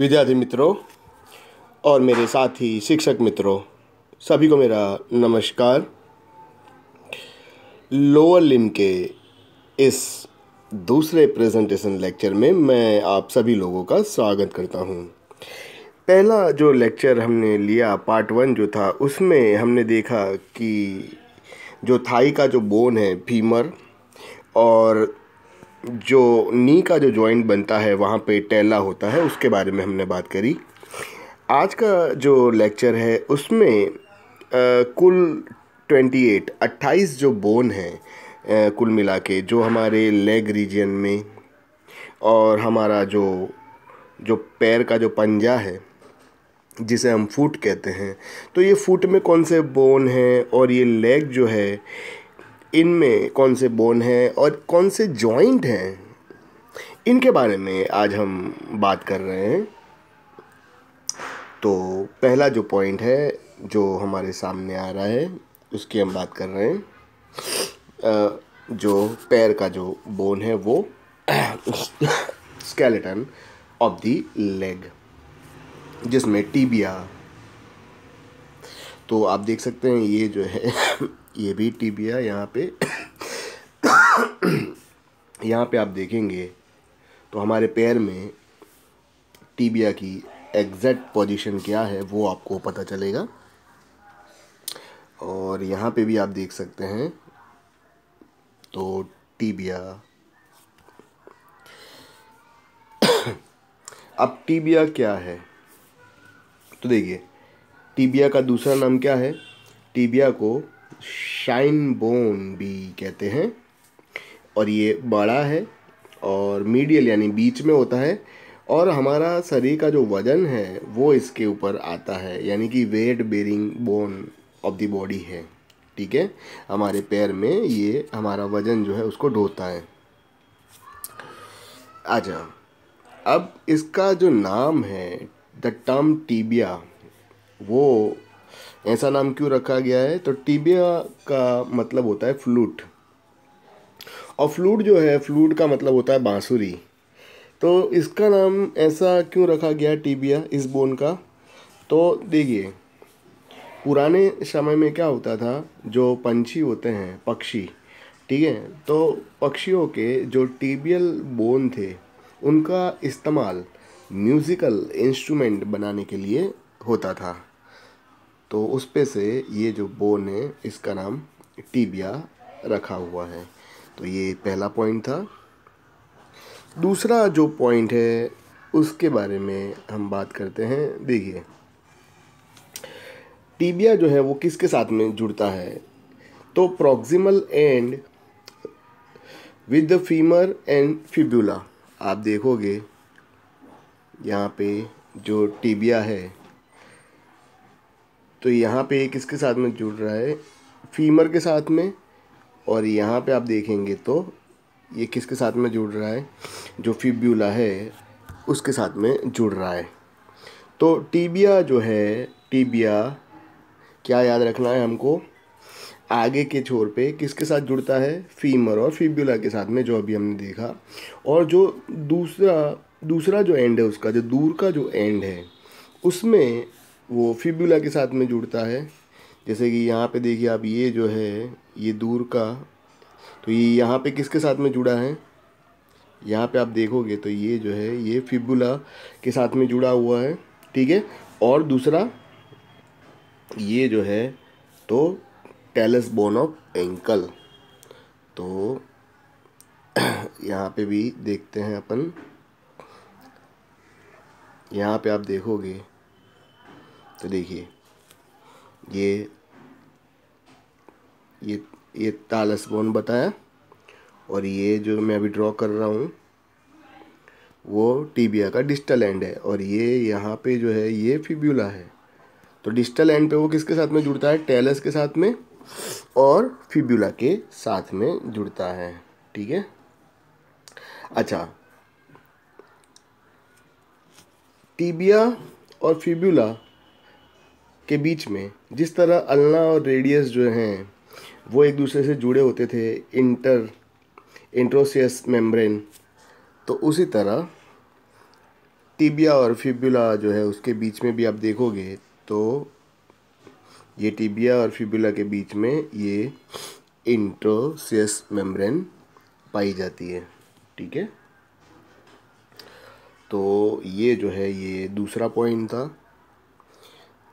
विद्यार्थी मित्रों और मेरे साथी शिक्षक मित्रों, सभी को मेरा नमस्कार लोअर लिम के इस दूसरे प्रेजेंटेशन लेक्चर में मैं आप सभी लोगों का स्वागत करता हूँ। पहला जो लेक्चर हमने लिया, पार्ट वन जो था, उसमें हमने देखा कि जो थाई का जो बोन है, फीमर, और जो नी का जो जॉइंट बनता है वहाँ पे टेला होता है उसके बारे में हमने बात करी। आज का जो लेक्चर है उसमें आ, कुल ट्वेंटी एट अट्ठाईस जो बोन हैं कुल मिला के जो हमारे लेग रीजन में और हमारा जो जो पैर का जो पंजा है जिसे हम फुट कहते हैं तो ये फुट में कौन से बोन हैं और ये लेग जो है इनमें कौन से बोन हैं और कौन से जॉइंट हैं? इनके बारे में आज हम बात कर रहे हैं। तो पहला जो पॉइंट है, जो हमारे सामने आ रहा है, उसकी हम बात कर रहे हैं। जो पैर का जो बोन है, वो स्केलेटन ऑफ़ द लेग जिसमें टीबिया तो आप देख सकते हैं, ये जो है ये भी टीबिया यहाँ पे यहाँ पे आप देखेंगे तो हमारे पैर में टीबिया की एग्जैक्ट पोजीशन क्या है, वो आपको पता चलेगा। और यहाँ पे भी आप देख सकते हैं तो टीबिया अब टीबिया क्या है? तो देखिए, टीबिया का दूसरा नाम क्या है? टीबिया को शाइन बोन भी कहते हैं। और ये बड़ा है और मीडियल यानी बीच में होता है। और हमारा शरीर का जो वज़न है, वो इसके ऊपर आता है। यानी कि weight bearing bone of the body है। ठीक है? हमारे पैर में ये हमारा वज़न जो है, उसको ढोता है। अच्छा अब इसका जो नाम है, द टर्म टीबिया, वो ऐसा नाम क्यों रखा गया है? तो टीबिया का मतलब होता है फ्लूट। और फ्लूट जो है, फ्लूट का मतलब होता है बांसुरी। तो इसका नाम ऐसा क्यों रखा गया टीबिया, इस बोन का? तो देखिए, पुराने समय में क्या होता था, जो पंछी होते हैं, पक्षी, ठीक है? तो पक्षियों के जो टीबियल बोन थे, उनका इस्तेमाल म्यूज़िकल इंस्ट्रूमेंट बनाने के लिए होता था। तो उस पे से ये जो बोन है, इसका नाम टीबिया रखा हुआ है। तो ये पहला पॉइंट था। दूसरा जो पॉइंट है, उसके बारे में हम बात करते हैं। देखिए टीबिया जो है, वो किसके साथ में जुड़ता है? तो proximal end with the femur and fibula आप देखोगे, यहाँ पे जो टीबिया है तो यहाँ पे किसके साथ में जुड़ रहा है? फीमर के साथ में। और यहाँ पे आप देखेंगे तो ये किसके साथ में जुड़ रहा है? जो फिब्यूला है, उसके साथ में जुड़ रहा है। तो टीबिया जो है, टीबिया, क्या याद रखना है हमको? आगे के छोर पे किसके साथ जुड़ता है? फीमर और फिब्यूला के साथ में, जो अभी हमने देखा। और जो दूसरा दूसरा जो एंड है उसका, जो दूर का जो एंड है, उसमें वो फिब्यूला के साथ में जुड़ता है। जैसे कि यहाँ पे देखिए आप ये जो है, ये दूर का तो ये यहाँ पे किसके साथ में जुड़ा है? यहाँ पे आप देखोगे तो ये जो है, ये फिबुला के साथ में जुड़ा हुआ है, ठीक है? और दूसरा, ये जो है तो टेलस बोन ऑफ़ एंकल। तो यहाँ पे भी देखते हैं अपन। यहाँ पे आप देखोगे तो देखिए, ये ये ये तालस बोन बताया और ये जो मैं अभी ड्रॉ कर रहा हूँ, वो टीबिया का डिस्टल एंड है, और ये यहाँ पे जो है, ये फिब्यूला है। तो डिस्टल एंड पे वो किसके साथ में जुड़ता है? टेलस के साथ में, और फिब्यूला के साथ में जुड़ता है, ठीक है? अच्छा टीबिया और फिब्यूला के बीच में, जिस तरह अल्ना और रेडियस जो हैं, वो एक दूसरे से जुड़े होते थे, इंटर, इंट्रोसियस मेम्ब्रेन। तो उसी तरह, टिबिया और फिबुला जो है, उसके बीच में भी आप देखोगे तो ये टिबिया और फिबुला के बीच में ये इंट्रोसियस मेम्ब्रेन पाई जाती है, ठीक है? तो ये जो है, ये दूसरा पॉइंट था।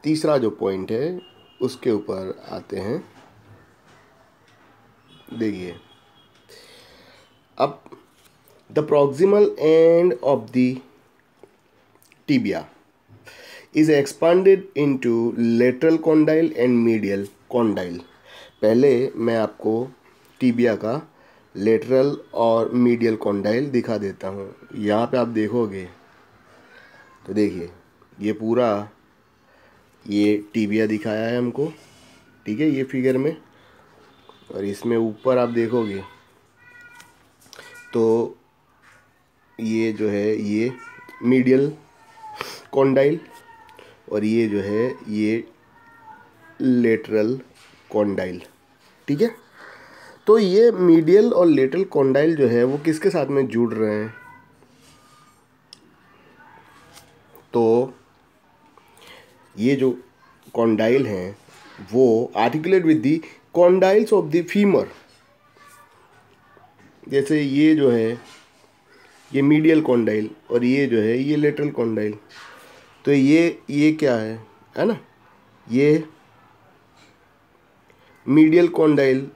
तीसरा जो पॉइंट है, उसके ऊपर आते हैं। देखिए। अब the proximal end of the tibia is expanded into lateral condyle and medial condyle पहले मैं आपको टीबिया का लेटरल और मीडियल कॉन्डाइल दिखा देता हूँ। यहाँ पे आप देखोगे तो देखिए, ये पूरा ये टीबिया दिखाया है हमको, ठीक है, ये फिगर में। और इसमें ऊपर आप देखोगे तो ये जो है, ये मीडियल कॉन्डाइल और ये जो है, ये लेटरल कॉन्डाइल ठीक है? तो ये मीडियल और लेटरल कॉन्डाइल जो है, वो किसके साथ में जुड़ रहे हैं? तो ये जो कॉन्डाइल हैं, वो articulate with the condyles of the femur जैसे ये जो है, ये मीडियल कॉन्डाइल और ये जो है, ये लेटरल कॉन्डाइल तो ये ये क्या है? है ना? ये मीडियल कॉन्डाइल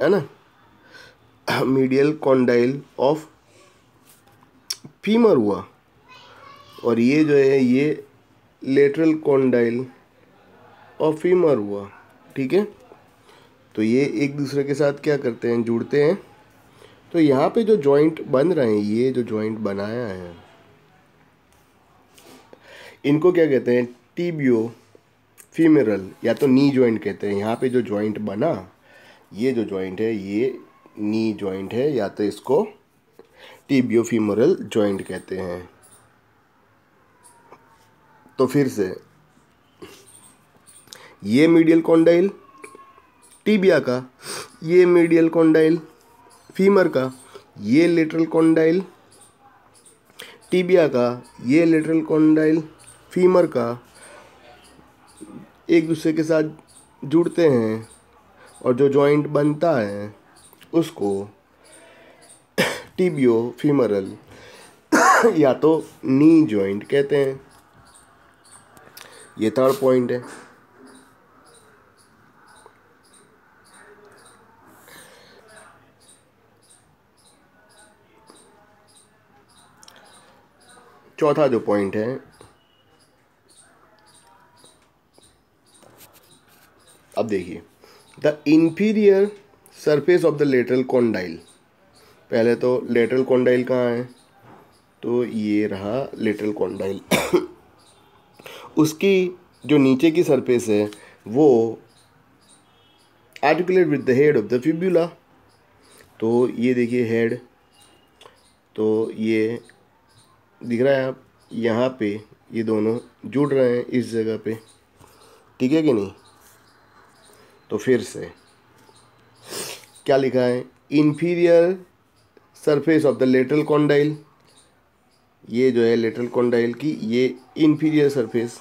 है ना? मीडियल कॉन्डाइल ऑफ़ फीमर हुआ. और ये जो है, ये लेटरल कॉन्डाइल ऑफ़ फीमर हुआ, ठीक है? तो ये एक दूसरे के साथ क्या करते हैं, जुड़ते हैं। तो यहाँ पे जो जॉइंट बन रहे हैं, ये जो जॉइंट बनाया है, इनको क्या कहते हैं टीबियो फीमेरल या तो नी जॉइंट कहते हैं। यहाँ पे जो जॉइंट बना, ये जो जॉइंट है, ये नी जॉइंट है, या तो इसको टीबियो फीमोरल जॉइंट कहते हैं। तो फिर से, ये मीडियल कॉन्डाइल टीबिया का, ये मीडियल कॉन्डाइल फीमर का, ये लेटरल कॉन्डाइल टीबिया का, ये लेटरल कॉन्डाइल फीमर का, एक दूसरे के साथ जुड़ते हैं और जो जॉइंट बनता है, उसको टीबियो फीमरल या तो नी जॉइंट कहते हैं। ये थर्ड पॉइंट है। चौथा जो पॉइंट है, अब देखिए the inferior surface of the lateral condyle पहले तो लेटरल कॉन्डाइल कहाँ है? तो ये रहा लेटरल कॉन्डाइल उसकी जो नीचे की सरफेस है, वो articulate with the head of the fibula तो ये देखिए हेड तो ये दिख रहा है आप, यहाँ पे ये दोनों जुड़ रहे हैं इस जगह पे. ठीक है कि नहीं? तो फिर से, क्या लिखा है? Inferior surface of the lateral condyle ये जो है लेटरल कॉन्डाइल की, ये इन्फीरियर सरफेस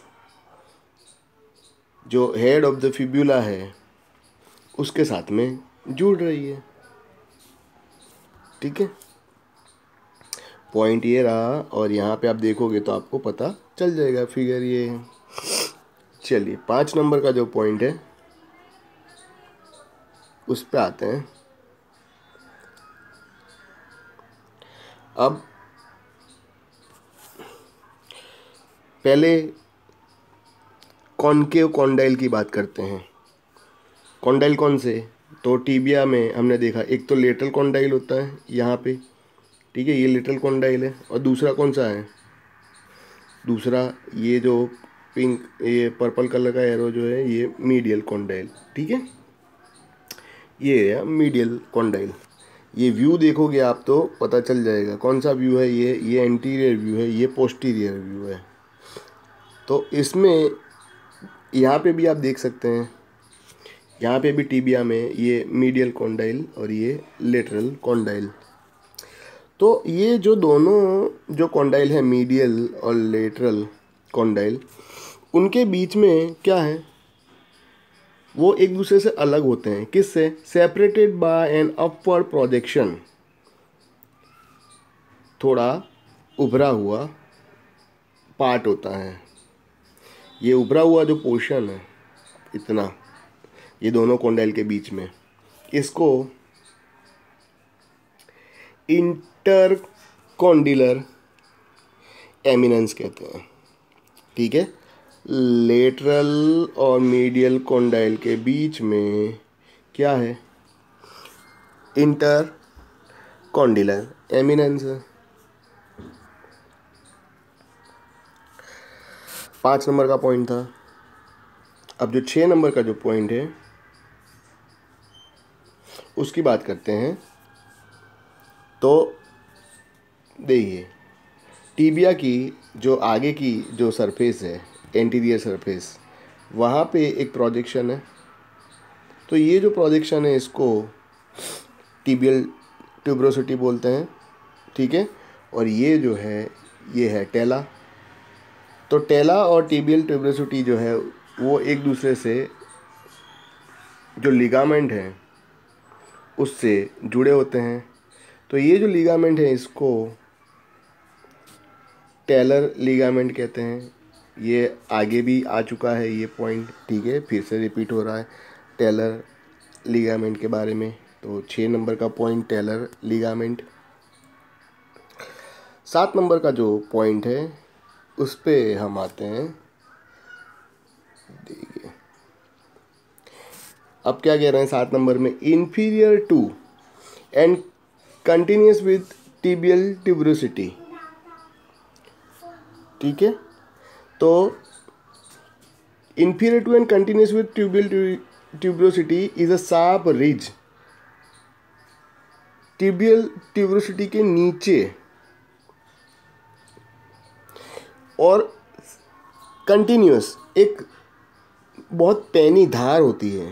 जो हेड ऑफ़ द फिब्यूला है, उसके साथ में जुड़ रही है। ठीक है? पॉइंट ये रहा, और यहाँ पे आप देखोगे तो आपको पता चल जाएगा फिगर ये। चलिए, पाँच नंबर का जो पॉइंट है, उस पर आते हैं। अब पहले कॉनकेव कॉन्डाइल की बात करते हैं। कॉन्डाइल कौन से? तो टीबिया में हमने देखा, एक तो लेटल कॉन्डाइल होता है यहाँ पे, ठीक है, ये लिटल कॉन्डाइल है, और दूसरा कौन सा है? दूसरा ये जो पिंक, ये पर्पल कलर का एरो जो है, ये मीडियल कॉन्डाइल, ठीक है? ये है मीडियल कॉन्डाइल। ये व्यू देखोगे आप तो पता चल जाएगा, कौन सा व्यू है ये? ये एंटीरियर व्यू है, ये पोस्टीरियर व्यू है। तो इसमें यहाँ पे भी आप देख सकते हैं, यहाँ पे भी टीबिया में ये मीडियल कॉन्डाइल और ये लेटरल कॉन्डाइल तो ये जो दोनों जो कॉन्डाइल है मीडियल और लेटरल कॉन्डाइल उनके बीच में क्या है? वो एक दूसरे से अलग होते हैं। किससे? Separated by an upward projection थोड़ा उभरा हुआ पार्ट होता है। ये उभरा हुआ जो पोर्शन है, इतना, ये दोनों कॉन्डाइल के बीच में, इसको इंटर कॉन्डिलर एमिनेंस कहते हैं। ठीक है? लेटरल और मीडियल कोंडाइल के बीच में क्या है? इंटर कॉन्डिलर एमिनेंस है। पाँच नंबर का पॉइंट था। अब जो छः नंबर का जो पॉइंट है, उसकी बात करते हैं। तो देखिए, टीबिया की जो आगे की जो सरफेस है एंटीरियर सरफेस वहाँ पे एक प्रोजेक्शन है। तो ये जो प्रोजेक्शन है, इसको टीबियल ट्यूब्रोसिटी बोलते हैं, ठीक है? और ये जो है, ये है टेला तो टेला और टीबियल ट्यूब्रोसिटी जो है, वो एक दूसरे से जो लिगामेंट है, उससे जुड़े होते हैं। तो ये जो लिगामेंट है, इसको टेलर लिगामेंट कहते हैं। ये आगे भी आ चुका है, ये पॉइंट ठीक है, फिर से रिपीट हो रहा है टेलर लिगामेंट के बारे में। तो छः नंबर का पॉइंट टेलर लिगामेंट सात नंबर का जो पॉइंट है उस पर हम आते हैं। देखिए। अब क्या कह रहे हैं सात नंबर में? Inferior to and continuous with tibial tuberosity ठीक है? तो inferior to and continuous with tibial tuberosity is a sharp ridge tibial tuberosity के नीचे और कंटिन्यूस एक बहुत पैनी धार होती है।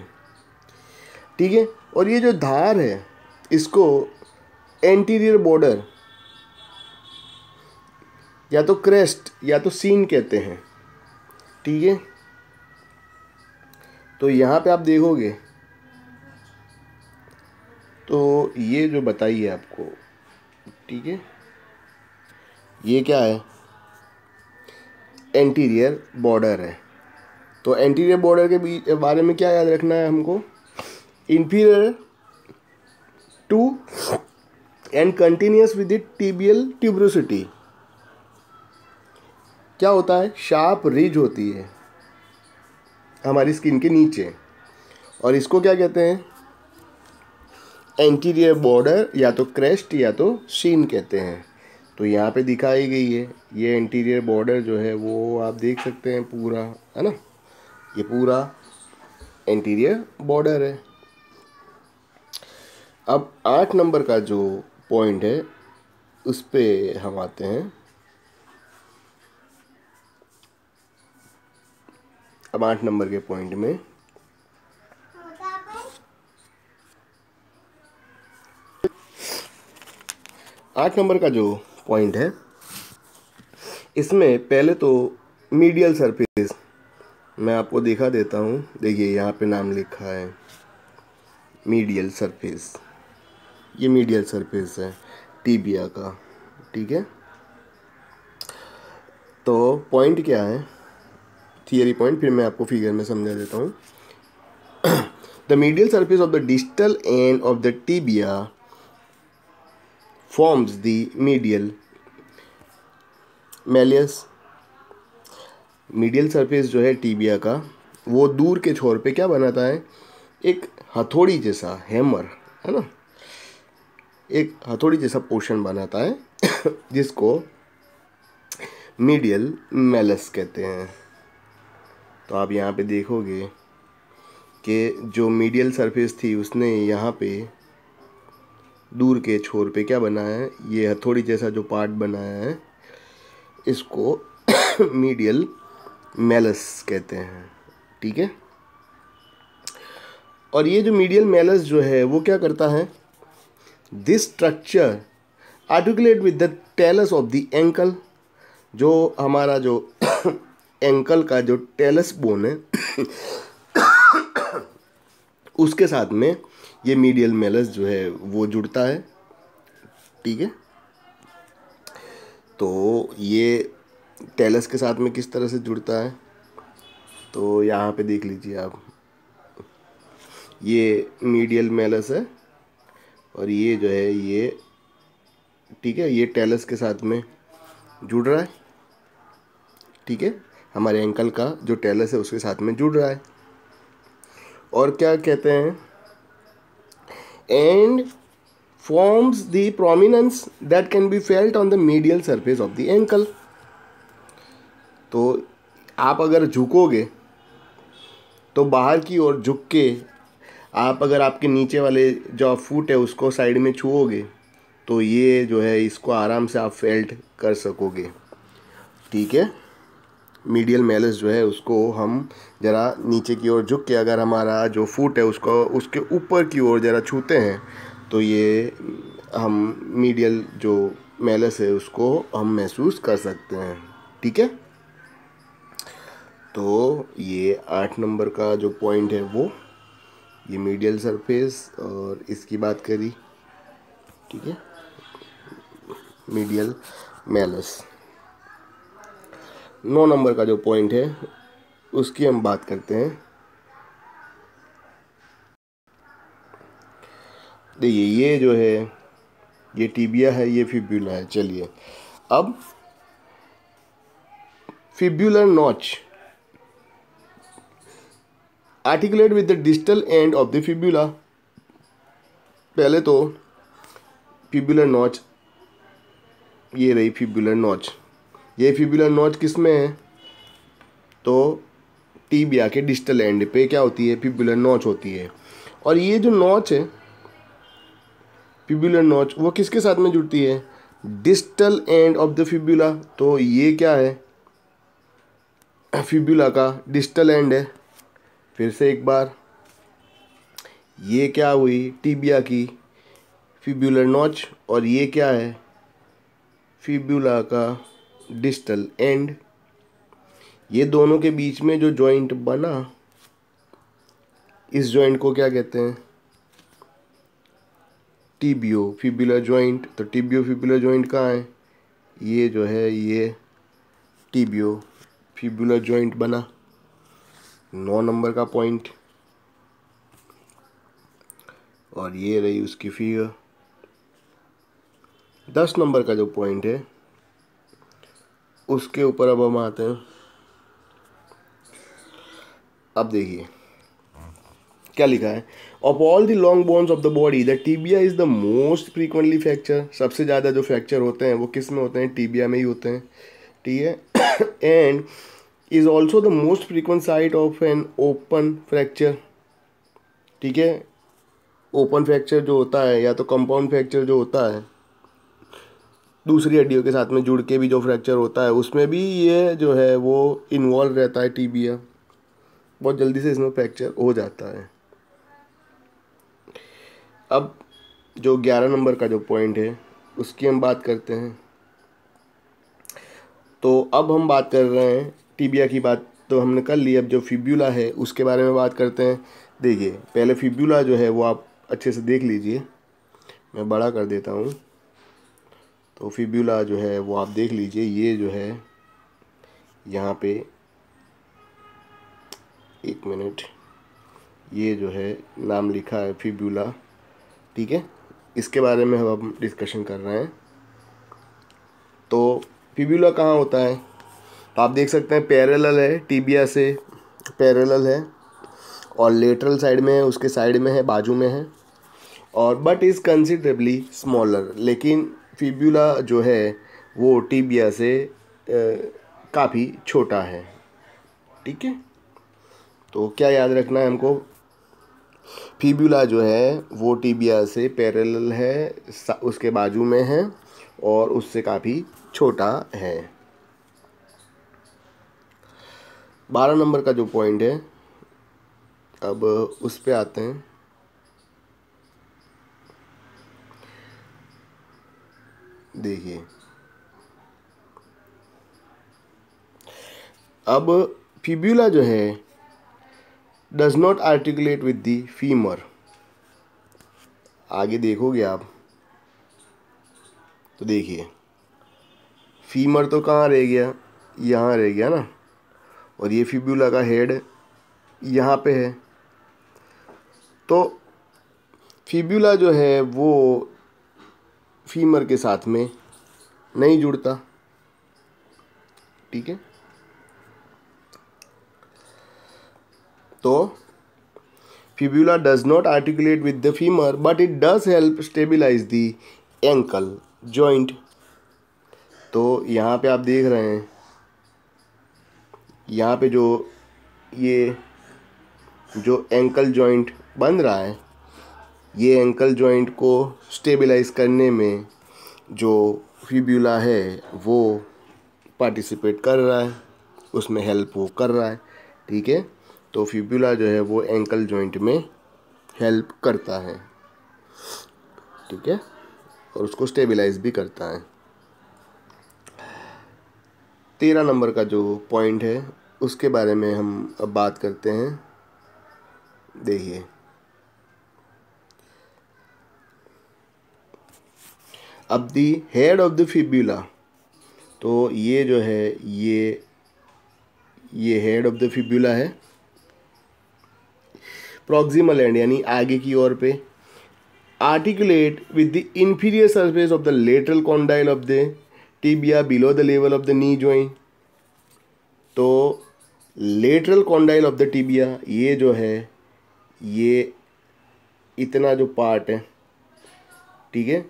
ठीक है? और ये जो धार है, इसको एंटीरियर बॉर्डर या तो क्रेस्ट या तो सीन कहते हैं। ठीक है? तो यहाँ पे आप देखोगे तो ये जो बताइए आपको, ठीक है? ये क्या है? एंटीरियर बॉर्डर है। तो एंटीरियर बॉर्डर के बीच, बारे में क्या याद रखना है हमको? Inferior to and continuous with the tibial tuberosity क्या होता है? शार्प रिज होती है हमारी स्किन के नीचे। और इसको क्या कहते हैं? एंटीरियर बॉर्डर या तो क्रेस्ट या तो शीन कहते हैं। तो यहाँ पे दिखाई गई है, ये इंटीरियर बॉर्डर जो है वो आप देख सकते हैं पूरा, है ना? ये पूरा इंटीरियर बॉर्डर है। अब आठ नंबर का जो पॉइंट है, उस पर हम आते हैं। अब आठ नंबर के पॉइंट में। आठ नंबर का जो पॉइंट है। इसमें पहले तो मीडियल सरफेस मैं आपको दिखा देता हूँ। देखिए, यहाँ पे नाम लिखा है। मीडियल सरफेस ये मीडियल सरफेस है टीबिया का। ठीक है? तो पॉइंट क्या है? थियरी पॉइंट फिर मैं आपको फिगर में समझा देता हूँ। The medial surface of the distal end of the tibia forms the medial malleus. Medial surface जो है टीबिया का, वो दूर के छोर पे क्या बनाता है? एक हथौड़ी जैसा हैमर है ना? एक हथौड़ी जैसा पोर्शन बनाता है, जिसको मीडियल मेलस कहते हैं। तो आप यहाँ पे देखोगे कि जो मीडियल सरफेस थी, उसने यहाँ पे दूर के छोर पे क्या बनाया है? ये हथौड़ी जैसा जो पार्ट बनाया है, इसको मीडियल मेलस कहते हैं, ठीक है? और ये जो मीडियल मेलस जो है, वो क्या करता है? This structure articulate with the talus of the ankle जो हमारा जो एंकल का जो टेलस बोन है, उसके साथ में ये मीडियल मेलस जो है, वो जुड़ता है, ठीक है? तो ये टेलस के साथ में किस तरह से जुड़ता है? तो यहाँ पे देख लीजिए आप। ये मीडियल मेलस है, और ये जो है, ये, ठीक है, ये टेलस के साथ में जुड़ रहा है, ठीक है? हमारे एंकल का जो टेलस है, उसके साथ में जुड़ रहा है। और क्या कहते हैं? And forms the prominence that can be felt on the medial surface of the ankle तो आप अगर झुकोगे तो बाहर की ओर झुक के आप अगर आपके नीचे वाले जो फुट है उसको साइड में छुओगे तो ये जो है इसको आराम से आप फेल्ट कर सकोगे। ठीक है? मीडियल मेलस जो है, उसको हम ज़रा नीचे की ओर झुक के अगर हमारा जो फुट है, उसको, उसके ऊपर की ओर ज़रा छूते हैं तो ये हम मीडियल जो मेलस है, उसको हम महसूस कर सकते हैं। ठीक है? तो ये आठ नंबर का जो पॉइंट है वो, ये मीडियल सरफेस और इसकी बात करी। ठीक है? मीडियल मेलस नौ नंबर का जो पॉइंट है, उसकी हम बात करते हैं। देखिए, ये जो है, ये टीबिया है, ये फिब्यूला है। चलिए, अब fibular notch. Articulate with the distal end of the fibula पहले तो फिब्यूलर नॉच, ये रही फिब्यूलर नॉच। ये फिबुलर नोच किसमें है? तो टीबिया के डिजिटल एंड पे क्या होती है? फिबुलर नोच होती है। और ये जो नोच है फिबुलर नोच, वो किसके साथ में जुड़ती है? Distal end of the fibula तो ये क्या है? फिबुला का डिजिटल एंड है। फिर से एक बार। ये क्या हुई? टीबिया की फिबुलर नोच, और ये क्या है? फिबुला का डिस्टल एंड ये दोनों के बीच में जो जॉइंट बना, इस जॉइंट को क्या कहते हैं? टीबियो फिबुलर जॉइंट तो टीबियो फिबुलर जॉइंट कहाँ है? ये जो है, ये टीबियो फिबुलर जॉइंट बना। नौ नंबर का पॉइंट और ये रही उसकी फिगर दस नंबर का जो पॉइंट है उसके ऊपर अब हम आते हैं। अब देखिए। क्या लिखा है? Of all the long bones of the body the tibia is the most frequently fracture सबसे ज़्यादा जो फ्रैक्चर होते हैं, वो किसमें होते हैं? टीबिया में ही होते हैं। ठीक है? And is also the most frequent site of an open fracture ठीक है? ओपन फ्रैक्चर जो होता है, या तो कंपाउंड फ्रैक्चर जो होता है दूसरी हड्डियों के साथ में जुड़ के भी जो फ्रैक्चर होता है, उसमें भी ये जो है वो इन्वॉल्व रहता है टीबिया बहुत जल्दी से इसमें फ्रैक्चर हो जाता है। अब जो ग्यारह नंबर का जो पॉइंट है, उसकी हम बात करते हैं। तो अब हम बात कर रहे हैं टीबिया की बात तो हमने कर ली। अब जो फिब्यूला है, उसके बारे में बात करते हैं। देखिए, पहले फिब्यूला जो है वो आप अच्छे से देख लीजिए। मैं बड़ा कर देता हूँ। तो फिब्यूला जो है, वो आप देख लीजिए, ये जो है, यहाँ पे, एक मिनट, ये जो है, नाम लिखा है फिब्यूला, ठीक है? इसके बारे में हम डिस्कशन कर रहे हैं। तो फिब्यूला कहाँ होता है? तो आप देख सकते हैं पैरेलल है टीबिया से पैरेलल है, और लेटरल साइड में है, उसके साइड में है, बाजू में है, और बट इज़ कंसिडरेबली स्मॉलर लेकिन फिब्यूला जो है, वो टीबिया से काफ़ी छोटा है। ठीक है? तो क्या याद रखना है हमको? फिब्यूला जो है, वो टीबिया से पैरेलल है उसके बाजू में है और उससे काफ़ी छोटा है। बारह नंबर का जो पॉइंट है, अब उस पर आते हैं। देखिए। अब फिब्यूला जो है does not articulate with the femur आगे देखोगे आप तो देखिए फीमर तो कहाँ रह गया? यहाँ रह गया ना? और ये फिब्यूला का हेड यहाँ पे है। तो फिब्यूला जो है, वो फीमर के साथ में नहीं जुड़ता। ठीक है? तो fibula does not articulate with the femur but it does help stabilize the ankle joint तो यहाँ पे आप देख रहे हैं। यहाँ पे जो ये, जो एंकल जॉइंट बन रहा है ये एंकल जॉइंट को स्टेबलाइज करने में जो फिब्यूला है, वो पार्टिसिपेट कर रहा है, उसमें हेल्प वो कर रहा है, ठीक है? तो फिब्यूला जो है वो एंकल जॉइंट में हेल्प करता है, ठीक है? और उसको स्टेबलाइज भी करता है। तेरह नंबर का जो पॉइंट है, उसके बारे में हम अब बात करते हैं। देखिए। अब the head of the fibula तो ये जो है, ये ये हेड ऑफ़ द फिब्यूला है। प्रॉक्सिमल एंड यानी आगे की ओर पे। Articulate with the inferior surface of the lateral condyle of the tibia below the level of the knee joint तो lateral condyle of the tibia ये जो है, ये इतना जो पार्ट है। ठीक है?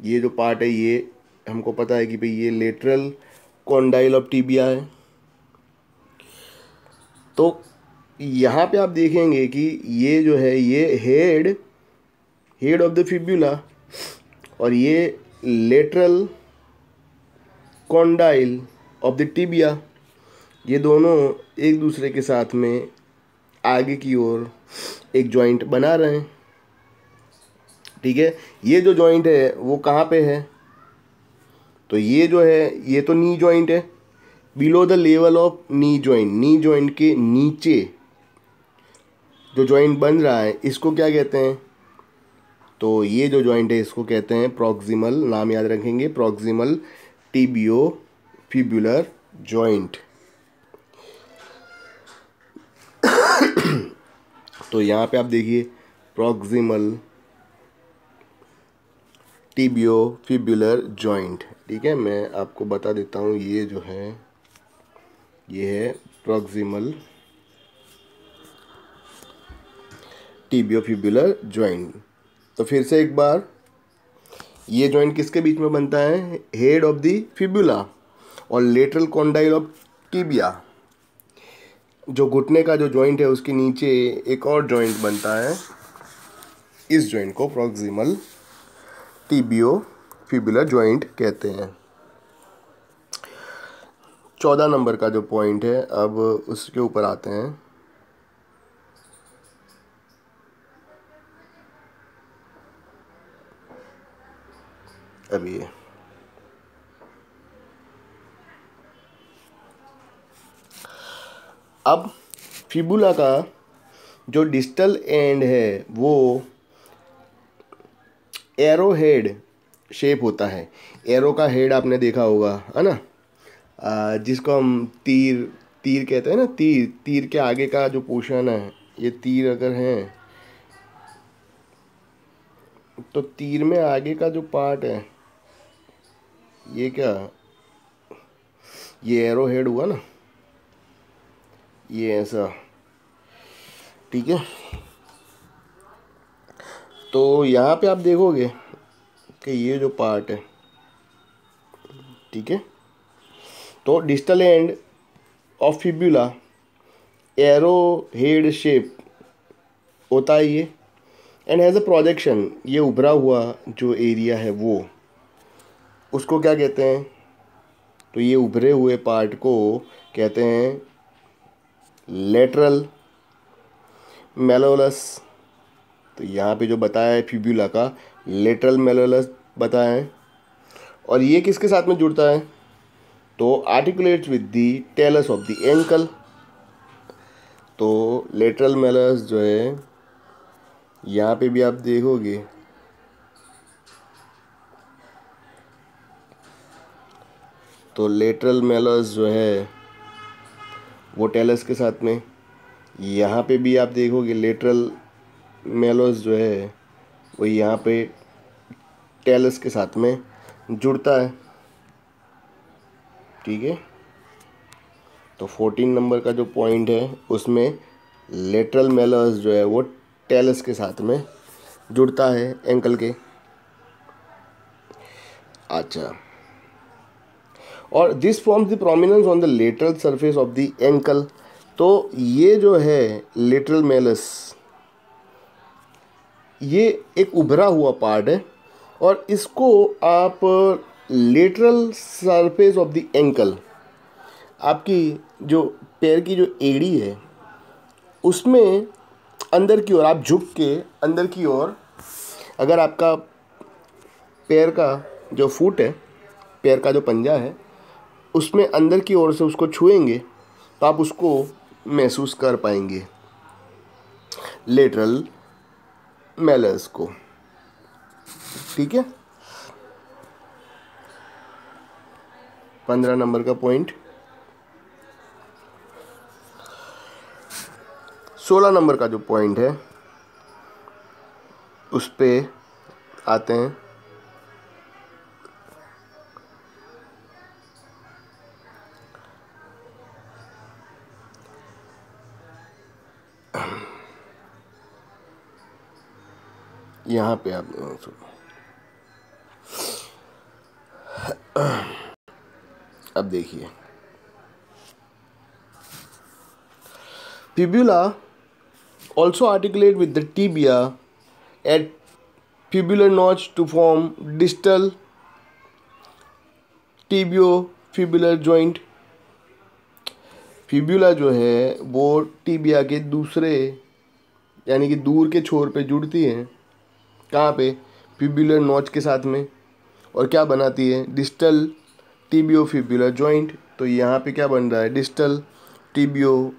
ये जो पार्ट है, ये हमको पता है कि भाई ये लेटरल कॉन्डाइल ऑफ़ टीबिया है। तो यहाँ पे आप देखेंगे कि ये जो है, ये head head of the fibula और ये lateral condyle of the tibia ये दोनों एक दूसरे के साथ में आगे की ओर एक जॉइंट बना रहे हैं। ठीक है? ये जो जॉइंट है, वो कहाँ पे है? तो ये जो है, ये तो नी जॉइंट है। Below the level of knee joint knee joint के नीचे जो जॉइंट बन रहा है, इसको क्या कहते हैं? तो ये जो जॉइंट है, इसको कहते हैं प्रॉक्सिमल नाम याद रखेंगे प्रॉक्सिमल टीबियो फिब्युलर जॉइंट तो यहाँ पे आप देखिए प्रॉक्सिमल टीबियो फिब्युलर जॉइंट। ठीक है, मैं आपको बता देता हूँ, ये जो है, ये है प्रॉक्सिमल टीबियो फिब्युलर जॉइंट। तो फिर से एक बार, ये जॉइंट किसके बीच में बनता है? हेड ऑफ़ द फिब्युला और लेटरल कॉन्डाइल ऑफ़ टीबिया। जो घुटने का जो जॉइंट है, उसके नीचे एक और जॉइंट बनता है। इस जॉइंट को प्रॉक्सिमल टीबियो फिबुलर जॉइंट कहते हैं। चौदह नंबर का जो पॉइंट है, अब उसके ऊपर आते हैं। ये। अब फिबुला का जो डिजिटल एंड है, वो एरो हेड शेप होता है। एरो का हेड आपने देखा होगा, है ना? जिसको हम तीर तीर कहते हैं ना, तीर तीर के आगे का जो पोर्शन है, ये तीर अगर है तो तीर में आगे का जो पार्ट है, ये क्या? ये एरो हेड हुआ ना? ये ऐसा, ठीक है? तो यहाँ पे आप देखोगे कि ये जो पार्ट है, ठीक है? तो distal end of fibula arrow head shape होता है ये। एंड हैज़ अ प्रोजेक्शन ये उभरा हुआ जो एरिया है वो, उसको क्या कहते हैं? तो ये उभरे हुए पार्ट को कहते हैं लेटरल मेलोलस तो यहाँ पे जो बताया है फिब्यूला का, लेटरल मेलोलस बताया है। और ये किसके साथ में जुड़ता है? तो articulates with the talus of the ankle तो लेटरल मेलस जो है, यहाँ पे भी आप देखोगे। तो लेटरल मेलस जो है, वो टेलस के साथ में, यहाँ पे भी आप देखोगे लेटरल मेलोस जो है, वो यहाँ पे टेलस के साथ में जुड़ता है। ठीक है? तो फोर्टीन नंबर का जो पॉइंट है, उसमें लेटरल मेलस जो है, वो टेलस के साथ में जुड़ता है एंकल के। अच्छा। और this forms the prominence on the lateral surface of the ankle तो ये जो है लेटरल मेलस ये एक उभरा हुआ पार्ट है और इसको आप lateral surface of the ankle आपकी जो पैर की जो एड़ी है, उसमें अंदर की ओर आप झुक के, अंदर की ओर अगर आपका पैर का जो फुट है, पैर का जो पंजा है, उसमें अंदर की ओर से उसको छुएँगे तो आप उसको महसूस कर पाएँगे। लेटरल मेलर्स को। ठीक है? पंद्रह नंबर का पॉइंट सोलह नंबर का जो पॉइंट है, उस पर आते हैं। यहाँ पे आप अब देखिए। Fibula also articulate with the tibia at fibular notch to form distal tibio fibular joint fibula जो है, वो टीबिया के दूसरे, यानी कि दूर के छोर पे जुड़ती है। कहाँ पे? फिब्यूलर नॉच के साथ में। और क्या बनाती है? डिस्टल टीबियो फिब्यूलर जॉइंट तो यहाँ पे क्या बन रहा है? डिस्टल टीबियो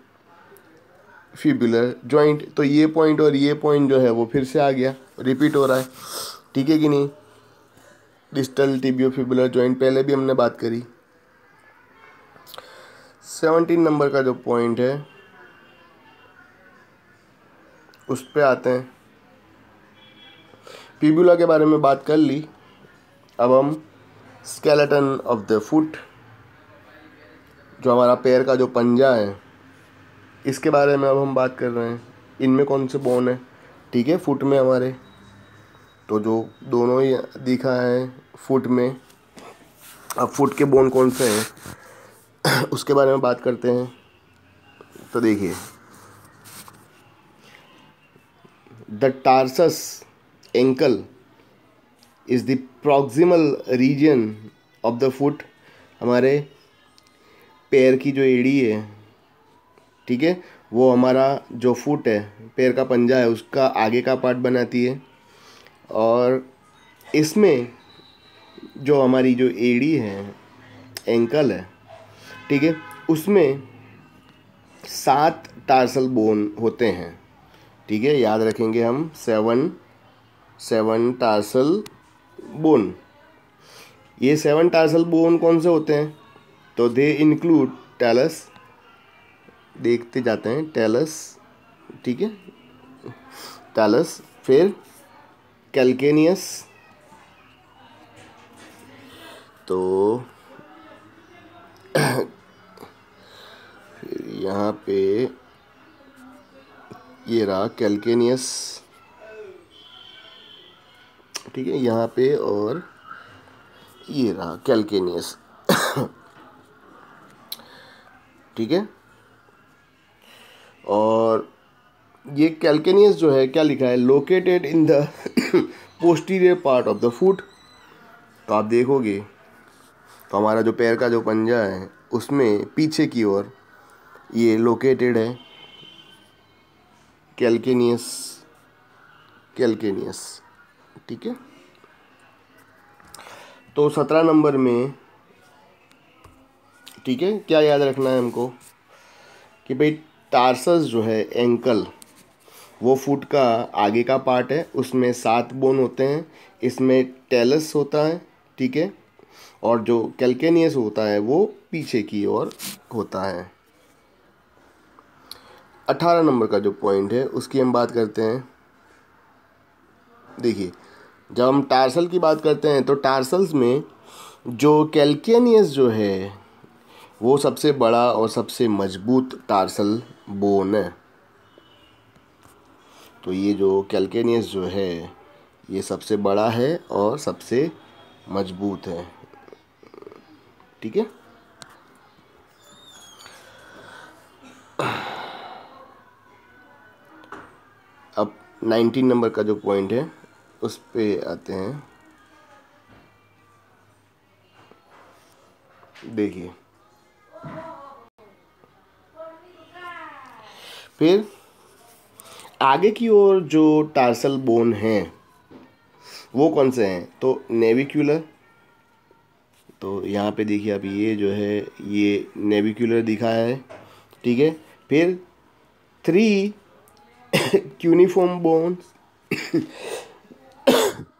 फिबुलर जॉइंट तो ये पॉइंट और ये पॉइंट जो है वो फिर से आ गया। रिपीट हो रहा है। ठीक है कि नहीं? डिस्टल टिबियो फिबुलर जॉइंट पहले भी हमने बात करी। सेवनटीन नंबर का जो पॉइंट है, उस पर आते हैं। फिबुला के बारे में बात कर ली। अब हम स्केलेटन ऑफ़ द फुट जो हमारा पैर का जो पंजा है, इसके बारे में अब हम बात कर रहे हैं। इनमें कौन से बोन है? ठीक है फुट में हमारे। तो जो दोनों ही दिखा है फुट में, अब फुट के बोन कौन से हैं? उसके बारे में बात करते हैं। तो देखिए। The tarsus ankle is the proximal region of the foot हमारे पैर की जो एड़ी है, ठीक है, वो हमारा जो फुट है, पैर का पंजा है, उसका आगे का पार्ट बनाती है। और इसमें जो हमारी जो एड़ी है एंकल है, ठीक है, उसमें सात टार्सल बोन होते हैं, ठीक है, याद रखेंगे हम सेवन सेवन टार्सल बोन। ये सेवन टार्सल बोन कौन से होते हैं? तो दे इंक्लूड टैलस देखते जाते हैं टेलस ठीक है? टेलस फिर कैलकेनियस तो यहाँ पे ये रहा कैलकेनियस ठीक है, यहाँ पे और ये रहा, कैलकेनियस। ठीक है? और ये कैलकेनियस जो है, क्या लिखा है? Located in the posterior part of the foot तो आप देखोगे तो हमारा जो पैर का जो पंजा है, उसमें पीछे की ओर ये लोकेटेड है। Calcaneus calcaneus. ठीक है? तो सत्रह नंबर में, ठीक है, क्या याद रखना है हमको? कि भाई टार्सस जो है एंकल वो फुट का आगे का पार्ट है, उसमें सात बोन होते हैं, इसमें टेलस होता है, ठीक है? और जो कैल्केनियस होता है, वो पीछे की ओर होता है। अठारह नंबर का जो पॉइंट है, उसकी हम बात करते हैं। देखिए जब हम टार्सल की बात करते हैं तो टार्सल्स में जो कैल्केनियस जो है, वो सबसे बड़ा और सबसे मज़बूत टार्सल बोन है। तो ये जो कैल्केनियस जो है, ये सबसे बड़ा है और सबसे मज़बूत है। ठीक है? अब नाइनटीन नंबर का जो पॉइंट है उस पे आते हैं। देखिए। फिर आगे की ओर जो टार्सल बोन हैं, वो कौन से हैं? तो नेविक्यूलर। तो यहाँ पे देखिए आप, ये जो है, ये नेविक्यूलर दिखा है। ठीक है? फिर थ्री क्यूनिफॉर्म बोन्स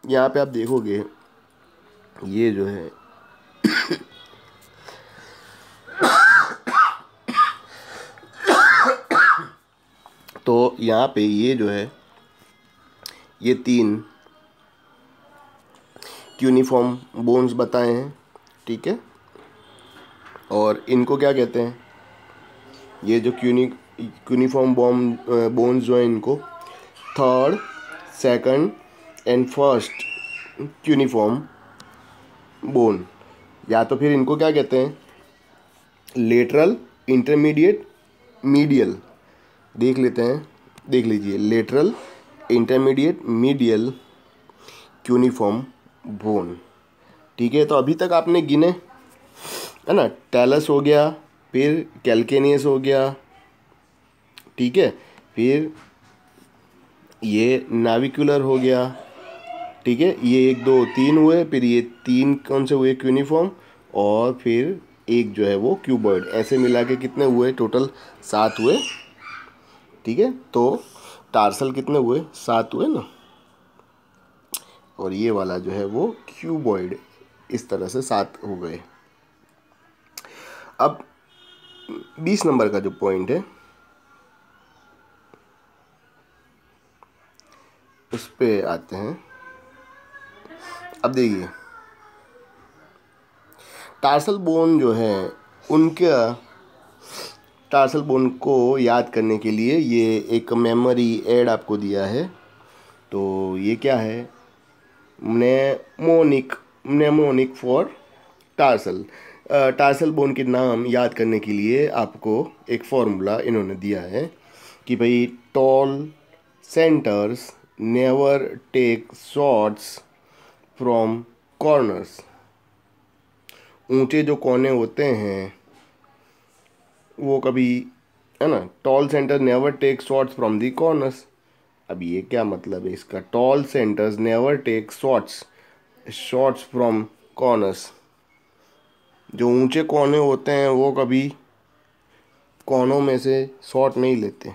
यहाँ पे आप देखोगे, ये जो है तो यहाँ पे ये जो है, ये तीन यूनिफॉर्म बोन्स बताए हैं, ठीक है? और इनको क्या कहते हैं? ये जो क्यूनी क्यूनिफॉर्म बॉम बोन्स जो है इनको third second and first cuneiform bone या तो फिर इनको क्या कहते हैं? लेटरल इंटरमीडिएट मीडियल देख लेते हैं। देख लीजिए। Lateral intermediate medial cuneiform bone ठीक है? तो अभी तक आपने गिने, है ना? टैलस हो गया, फिर कैलकेनियस हो गया, ठीक है? फिर ये नाविकुलर हो गया ठीक है, ये एक दो तीन हुए, फिर ये तीन कौन से हुए क्यूनिफॉर्म और फिर एक जो है वो क्यूबर्ड ऐसे मिला के कितने हुए टोटल सात हुए, ठीक है? तो टार्सल कितने हुए? सात हुए ना? और ये वाला जो है वो क्यूबॉइड इस तरह से सात हो गए। अब बीस नंबर का जो पॉइंट है, उस पर आते हैं। अब देखिए। टार्सल बोन जो है, उनका टार्सल बोन को याद करने के लिए ये एक मेमोरी एड आपको दिया है। तो ये क्या है? Mnemonic mnemonic for tarsal tarsal bone के नाम याद करने के लिए आपको एक फॉर्मूला इन्होंने दिया है कि भाई tall centres never take shots from corners ऊँचे जो कोने होते हैं, वो कभी, है ना tall centre never take shots from the corners अब ये क्या मतलब है इसका? Tall centres never take shots shots from corners जो ऊँचे कोने होते हैं, वो कभी कोनों में से शॉट नहीं लेते।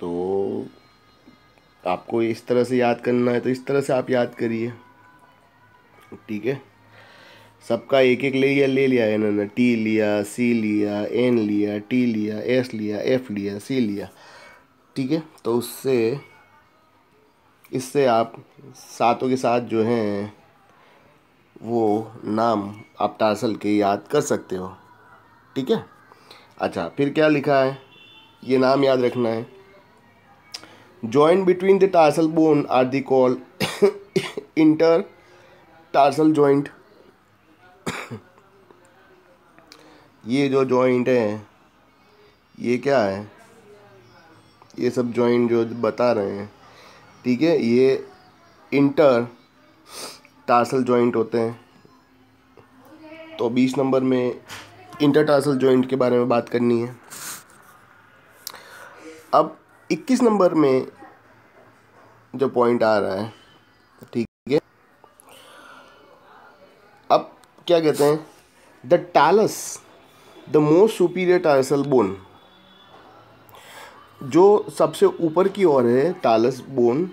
तो आपको इस तरह से याद करना है तो इस तरह से आप याद करिए। ठीक है? सबका एक एक ले लिया ले लिया, इन्होंने। टी लिया सी लिया एन लिया टी लिया एस लिया एफ़ लिया सी लिया। ठीक है? तो उससे, इससे आप सातों के साथ जो हैं, वो नाम आप टार्सल के याद कर सकते हो। ठीक है? अच्छा फिर क्या लिखा है? ये नाम याद रखना है। Between the tarsal bone are the call inter tarsal joint ये जो जॉइंट है, ये क्या है? ये सब जॉइंट जो बता रहे हैं, ठीक है? ये इंटर टार्सल जॉइंट होते हैं। तो बीस नंबर में इंटर टार्सल जॉइंट के बारे में बात करनी है। अब इक्कीस नंबर में जो पॉइंट आ रहा है। ठीक है। अब क्या कहते हैं? The talus the most superior tarsal bone जो सबसे ऊपर की ओर है टालस बोन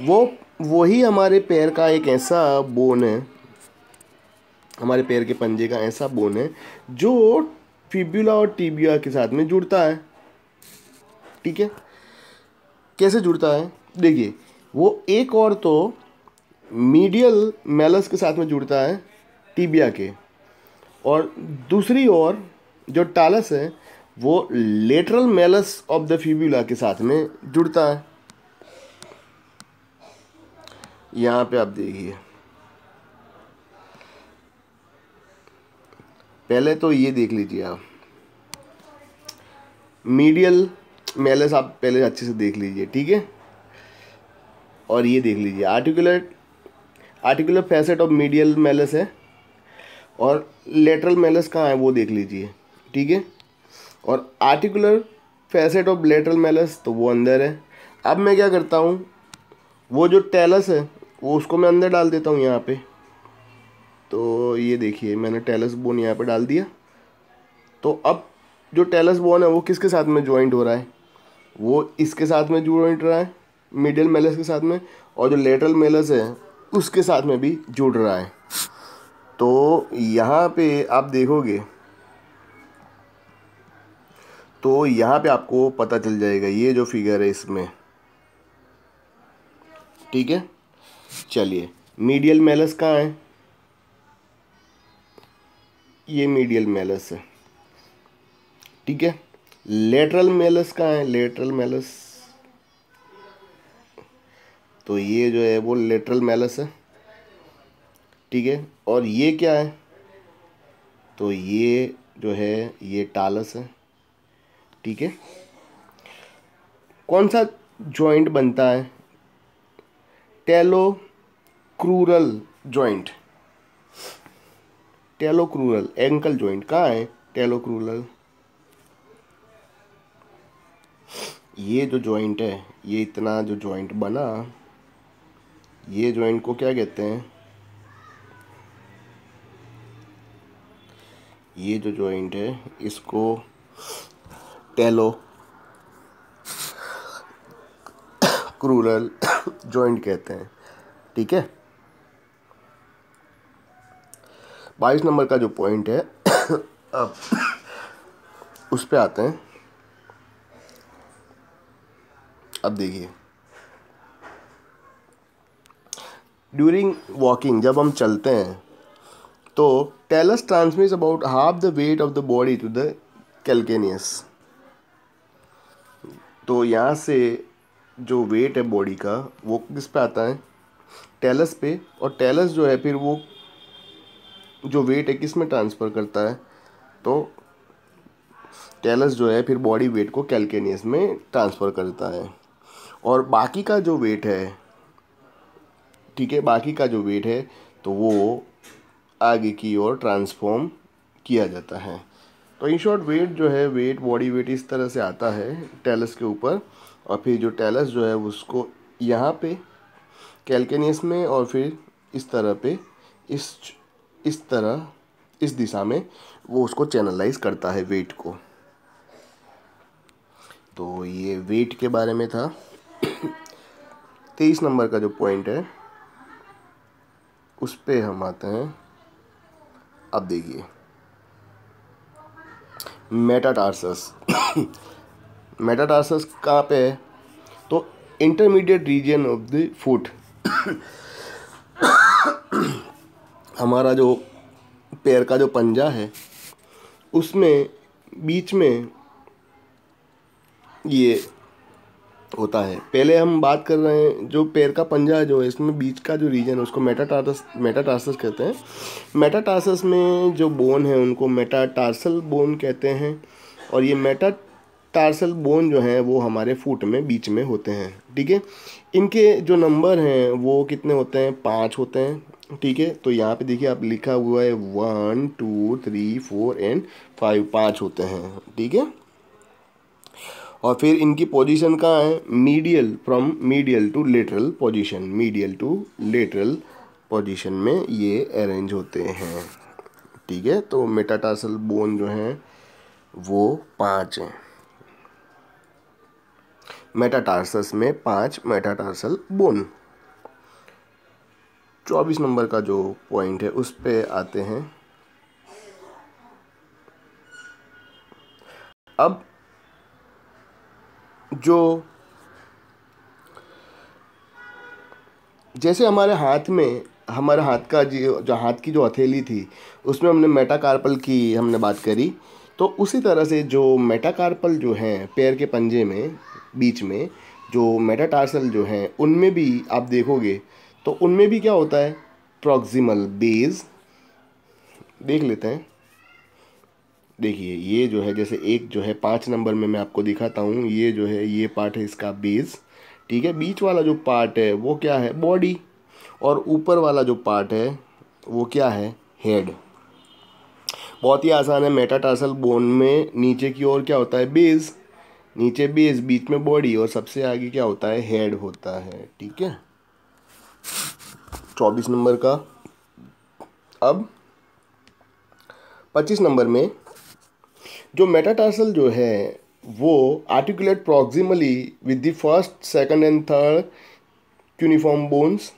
वो, वही हमारे पैर का एक ऐसा बोन है। हमारे पैर के पंजे का ऐसा बोन है, जो फिब्यूला और टीबिया के साथ में जुड़ता है। ठीक है। कैसे जुड़ता है? देखिए, वो एक और तो मीडियल मेलस के साथ में जुड़ता है टीबिया के। और दूसरी ओर जो टालस है, वो lateral malleus of the fibula के साथ में जुड़ता है। यहाँ पे आप देखिए। पहले तो ये देख लीजिए आप। मीडियल मेलस आप पहले अच्छे से देख लीजिए, ठीक है? और ये देख लीजिए articular articular facet of medial malleus है और लेटरल मेलस कहाँ है वो देख लीजिए, ठीक है? और articular facet of lateral malleus तो वो अंदर है। अब मैं क्या करता हूँ, वो जो टेलस है, वो उसको मैं अंदर डाल देता हूँ यहाँ पे। तो ये देखिए, मैंने टेलस बोन यहाँ पे डाल दिया। तो अब जो टेलस बोन है, वो किसके साथ में ज्वाइंट हो रहा है? वो इसके साथ में ज्वाइंट रहा है मिडिल मेलस के साथ में, और जो लेटरल मेलस है, उसके साथ में भी जुड़ रहा है। तो यहाँ पे आप देखोगे तो यहाँ पे आपको पता चल जाएगा, ये जो फिगर है इसमें। ठीक है? चलिए मीडियल मेलस कहाँ है? ये मीडियल मेलस है। ठीक है? लेटरल मेलस कहाँ है? Lateral malleus. तो ये जो है वो लेटरल मेलस है। ठीक है? और ये क्या है? तो ये जो है, ये टालस है। ठीक है? कौन सा जॉइंट बनता है? Talo crural joint talo crural ankle joint कहाँ है? टेलो क्रूरल ये जो जॉइंट है, ये इतना जो जॉइंट बना, ये जॉइंट को क्या कहते हैं? ये जो जॉइंट है, इसको टेलो क्रूरल जॉइंट कहते हैं, ठीक है? बाईस नंबर का जो पॉइंट है, अब उस पर आते हैं। अब देखिए। ड्यूरिंग वॉकिंग जब हम चलते हैं तो talus transmit about half the weight of the body to the calcaneus तो यहाँ से जो वेट है बॉडी का, वो किस पे आता है? टेलस पे, और टेलस जो है, फिर वो जो वेट है किसमें ट्रांसफ़र करता है? तो टेलस जो है, फिर बॉडी वेट को कैलकेनियस में ट्रांसफ़र करता है। और बाकी का जो वेट है, ठीक है, बाकी का जो वेट है तो वो आगे की ओर ट्रांसफॉर्म किया जाता है। तो इन शॉर्ट वेट जो है वेट बॉडी वेट इस तरह से आता है टेलस के ऊपर। और फिर जो टेलस जो है, उसको यहाँ पे कैलकेनियस में और फिर इस तरह पे, इस इस तरह, इस दिशा में वो उसको चैनलाइज करता है वेट को। तो ये वेट के बारे में था। तेईस नंबर का जो पॉइंट है, उस पर हम आते हैं। अब देखिए। मेटाटार्सस मेटाटार्सस कहाँ पे है? तो intermediate region of the foot हमारा जो पैर का जो पंजा है, उसमें, बीच में ये होता है। पहले हम बात कर रहे हैं जो पैर का पंजा जो है, इसमें बीच का जो रीजन है, उसको मेटाटार्सस मेटाटार्सस कहते हैं। मेटाटार्सस में जो बोन है, उनको मेटाटार्सल बोन कहते हैं और ये मेटाटार्सल बोन जो है, वो हमारे फुट में, बीच में होते हैं। ठीक है? इनके जो नंबर हैं, वो कितने होते हैं? पाँच होते हैं। ठीक है? तो यहाँ पे देखिए, आप लिखा हुआ है one two three four and five पाँच होते हैं। ठीक है? और फिर इनकी पोजीशन कहाँ है? Medial from medial to lateral position medial to lateral position में ये अरेंज होते हैं। ठीक है? तो मेटाटार्सल बोन जो हैं, वो पाँच हैं। मेटाटार्सस में पाँच मेटाटार्सल बोन चौबीस नंबर का जो पॉइंट है, उस पर आते हैं। अब जो जैसे हमारे हाथ में, हमारे हाथ का जो जो हाथ की जो हथेली थी, उसमें हमने मेटाकार्पल की हमने बात करी तो उसी तरह से जो मेटाकार्पल जो हैं, पैर के पंजे में, बीच में, जो मेटाटार्सल जो हैं, उनमें भी आप देखोगे तो उनमें भी क्या होता है? प्रॉक्सिमल बेस देख लेते हैं। देखिए, ये जो है, जैसे एक जो है पाँच नंबर में मैं आपको दिखाता हूँ, ये जो है, ये पार्ट है इसका बेस ठीक है? बीच वाला जो पार्ट है, वो क्या है? बॉडी और ऊपर वाला जो पार्ट है, वो क्या है? हेड बहुत ही आसान है मेटाटार्सल बोन में नीचे की ओर क्या होता है? बेस नीचे बेस बीच में बॉडी और सबसे आगे क्या होता है? हेड होता है, ठीक है? चौबीस नंबर का। अब पच्चीस नंबर में जो मेटाटार्सल जो है, वो articulate proximally with the first second and third cuneiform bones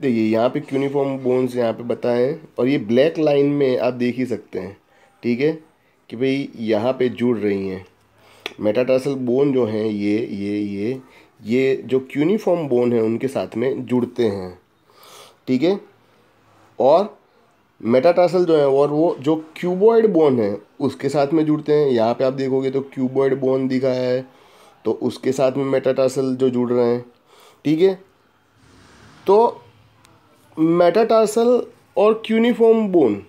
देखिए, यहाँ पे क्यूनिफॉर्म बोन्स यहाँ पे बताएँ, और ये ब्लैक लाइन में आप देख ही सकते हैं, ठीक है, कि भाई यहाँ पे जुड़ रही हैं। मेटाटार्सल बोन जो हैं, ये ये ये ये जो क्यूनिफॉर्म बोन है, उनके साथ में जुड़ते हैं, ठीक है, और मेटाटार्सल जो है और वो जो क्यूबॉइड बोन है, उसके साथ में जुड़ते हैं। यहाँ पे आप देखोगे तो क्यूबॉइड बोन दिखा है तो उसके साथ में मेटाटार्सल जो जुड़ रहे हैं, ठीक है? तो मेटाटासल और क्यूनिफॉर्म बोन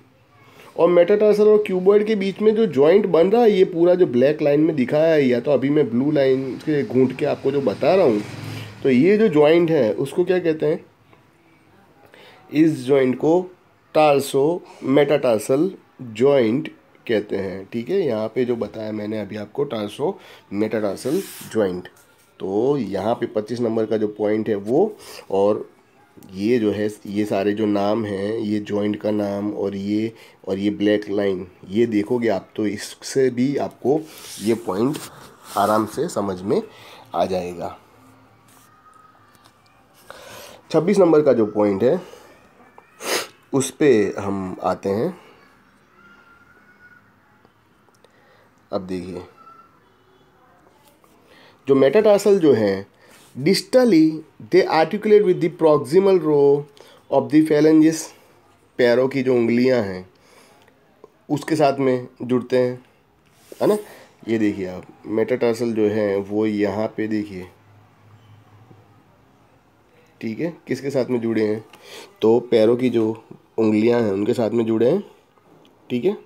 और मेटाटार्सल और क्यूबॉइड के बीच में जो जॉइंट बन रहा है, ये पूरा जो ब्लैक लाइन में दिखाया है, या तो अभी मैं ब्लू लाइन के घूंट के आपको जो बता रहा हूँ तो ये जो जॉइंट है, उसको क्या कहते हैं? इस जॉइंट को टार्सो मेटाटार्सल जॉइंट कहते हैं, ठीक है? यहाँ पे जो बताया मैंने अभी आपको टार्सो मेटाटार्सल जॉइंट। तो यहाँ पे 25 नंबर का जो पॉइंट है वो, और ये जो है, ये सारे जो नाम हैं, ये जॉइंट का नाम और ये और ये ब्लैक लाइन, ये देखोगे आप तो इससे भी आपको ये पॉइंट आराम से समझ में आ जाएगा। छब्बीस नंबर का जो पॉइंट है उस पर हम आते हैं। अब देखिए। जो मेटाटार्सल जो है distally they articulate with the proximal row of the phalanges पैरों की जो उंगलियाँ हैं, उसके साथ में जुड़ते हैं, है ना? ये देखिए आप मेटाटार्सल जो है, वो यहाँ पे देखिए। ठीक है? किसके साथ में जुड़े हैं? तो पैरों की जो उंगलियाँ हैं, उनके साथ में जुड़े हैं, ठीक है?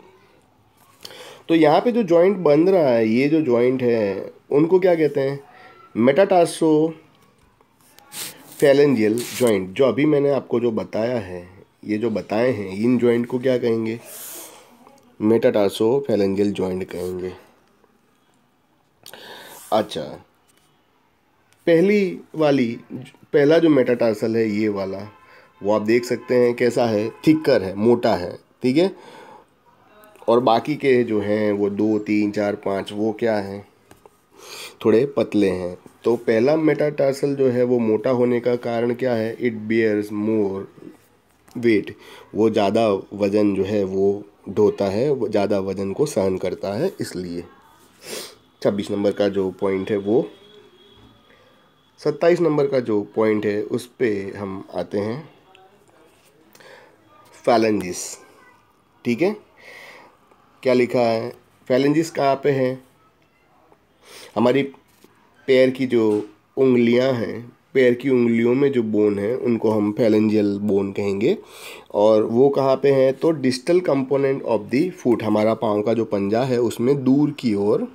तो यहाँ पे जो जॉइंट बन रहा है, ये जो जॉइंट है, उनको क्या कहते हैं? मेटाटार्सो फैलेंजियल जॉइंट जो अभी मैंने आपको जो बताया है, ये जो बताए हैं, इन जॉइंट को क्या कहेंगे? मेटाटार्सो फैलेंजियल जॉइंट कहेंगे। अच्छा पहली वाली, पहला जो मेटाटार्सल है, ये वाला वो आप देख सकते हैं कैसा है, थिक्कर है, मोटा है, ठीक है? और बाकी के जो हैं, वो दो, तीन, चार, पाँच, वो क्या हैं? थोड़े पतले हैं। तो पहला मेटाटार्सल जो है, वो मोटा होने का कारण क्या है? इट बियर्स मोर वेट वो ज़्यादा वज़न जो है, वो ढोता है वो ज़्यादा वज़न को सहन करता है, इसलिए। छब्बीस नंबर का जो पॉइंट है, वो सत्ताईस नंबर का जो पॉइंट है, उस पर हम आते हैं। फैलेंजिस ठीक है? क्या लिखा है? फैलेंजिस कहाँ पे है? हमारी पैर की जो उंगलियाँ हैं, पैर की उंगलियों में जो बोन है, उनको हम फैलेंजियल बोन कहेंगे। और वो कहाँ पे हैं? तो distal component of the foot हमारा पाँव का जो पंजा है, उसमें दूर की ओर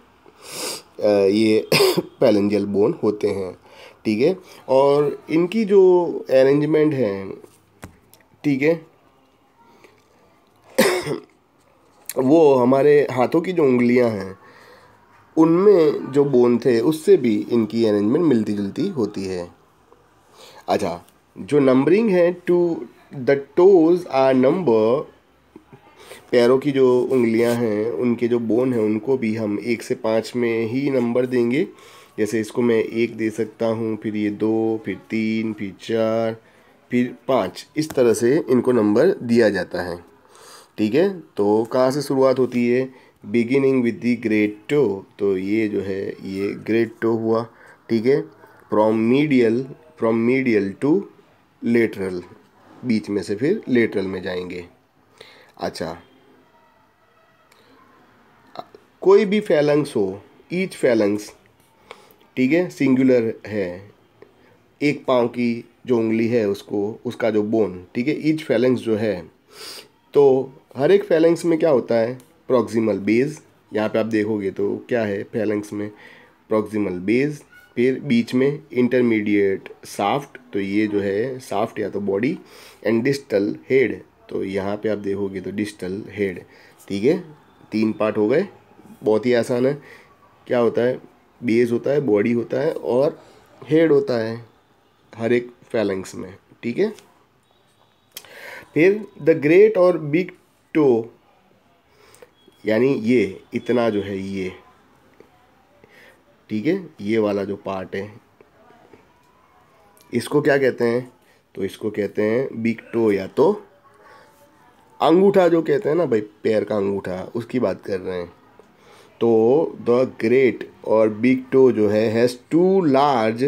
ये फैलेंजियल बोन होते हैं। ठीक है? और इनकी जो अरेंजमेंट है, ठीक है? वो हमारे हाथों की जो उंगलियाँ हैं, उनमें जो बोन थे, उससे भी इनकी अरेंजमेंट मिलती जुलती होती है। अच्छा जो नंबरिंग है to the toes are number पैरों की जो उंगलियाँ हैं, उनके जो बोन हैं, उनको भी हम एक से पाँच में ही नंबर देंगे। जैसे इसको मैं एक दे सकता हूँ, फिर ये दो, फिर तीन, फिर चार, फिर पाँच। इस तरह से इनको नंबर दिया जाता है। ठीक है? तो कहाँ से शुरुआत होती है? Beginning with the great toe तो ये जो है, ये ग्रेट टो हुआ, ठीक है? From medial from medial to lateral बीच में से फिर लेटरल में जाएँगे। अच्छा। कोई भी फैलंग्स हो ईच फैलंग्स ठीक है? सिंगुलर है। एक पाँव की जो उंगली है उसको, उसका जो बोन ठीक है? ईच फैलेंस जो है तो हर एक फैलेंस में क्या होता है? प्रॉक्सिमल बेज यहाँ पे आप देखोगे तो क्या है फैलेंस में? प्रॉक्सिमल बेज फिर बीच में इंटरमीडिएट साफ्ट तो ये जो है साफ्ट या तो बॉडी एंड डिस्टल हेड तो यहाँ पे आप देखोगे तो डिस्टल हेड ठीक है? तीन पार्ट हो गए, बहुत ही आसान है। क्या होता है? बेस होता है बॉडी होता है, और हेड होता है, हर एक फैलेंस में, ठीक है? फिर द ग्रेट और बिग टो, यानी ये, इतना जो है ये। ठीक है? ये वाला जो पार्ट है। इसको क्या कहते हैं? तो इसको कहते हैं बिग टो या तो अंगूठा जो कहते हैं ना भाई, पैर का अंगूठा, उसकी बात कर रहे हैं। तो द ग्रेट और बिग टो जो है has two large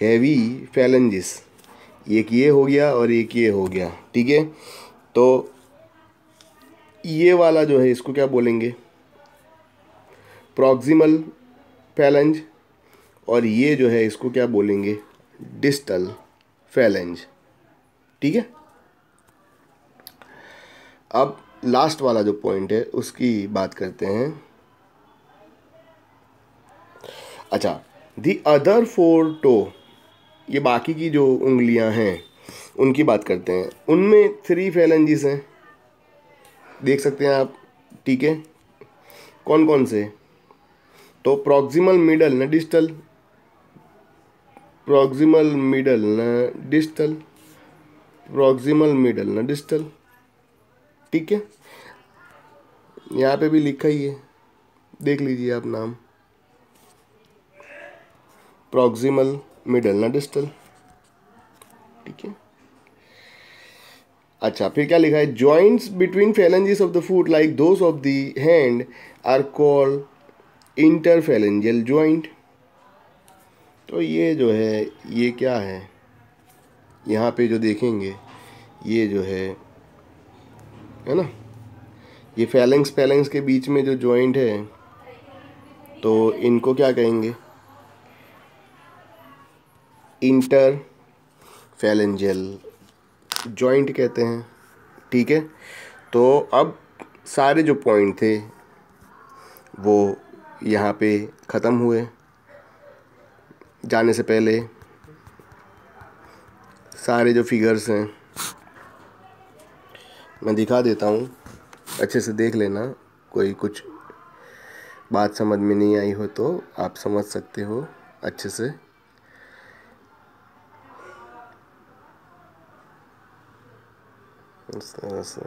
heavy phalanges एक ये हो गया और एक ये हो गया। ठीक है? तो ये वाला जो है, इसको क्या बोलेंगे? प्रॉक्सिमल फैलेंज और ये जो है, इसको क्या बोलेंगे? डिस्टल फैलेंज ठीक है? अब लास्ट वाला जो पॉइंट है, उसकी बात करते हैं। अच्छा दी अदर फोर टो ये बाकी की जो उंगलियाँ हैं, उनकी बात करते हैं। उनमें थ्री फैलेंजिस हैं। देख सकते हैं आप, ठीक है? कौन कौन से? तो प्रॉक्सिमल मिडल न डिस्टल प्रॉक्सिमल मिडल न डिस्टल प्रॉक्सिमल मिडल न डिस्टल ठीक है? यहाँ पे भी लिखा ही है। देख लीजिए आप नाम। प्रॉक्सिमल मिडल ना डिस्टल ठीक है? अच्छा फिर क्या लिखा है? Joints between phalanges of the foot like those of the hand are called inter interphalangeal joint तो ये जो है, ये क्या है? यहाँ पे जो देखेंगे, ये जो है है ना? ये फैलेंग्स फैलेंग्स के बीच में जो जॉइंट है तो इनको क्या कहेंगे? इंटर फैलेंजल जॉइंट कहते हैं, ठीक है? तो अब सारे जो पॉइंट थे, वो यहाँ पे ख़त्म हुए। जाने से पहले सारे जो फिगर्स हैं, मैं दिखा देता हूँ। अच्छे से देख लेना, कोई कुछ बात समझ में नहीं आई हो तो आप समझ सकते हो अच्छे से। इस तरह से